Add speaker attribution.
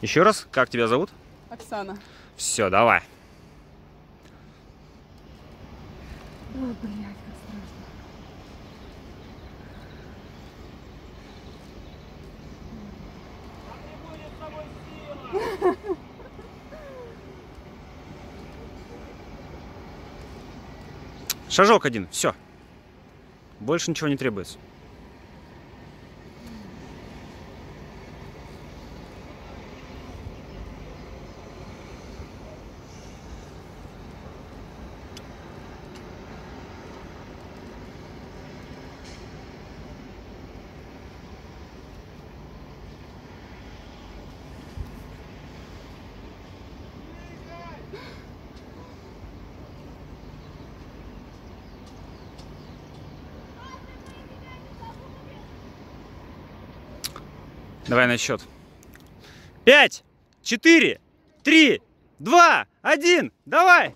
Speaker 1: Еще раз, как тебя зовут?
Speaker 2: Оксана.
Speaker 1: Все, давай.
Speaker 2: Ой, блядь, как страшно.
Speaker 1: Шажок один, все. Больше ничего не требуется. Давай на счет. Пять, четыре, три, два, один. Давай!